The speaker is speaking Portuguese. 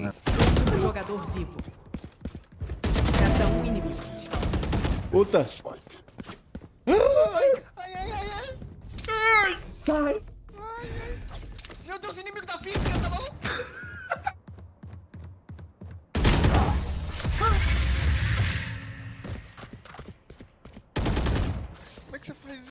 Né? Um jogador vivo. Caça um inimigo. Puta. Ai, ai, ai, ai. ai. Sai. Ai. Meu Deus, inimigo da física, tá maluco? Como é que você faz isso?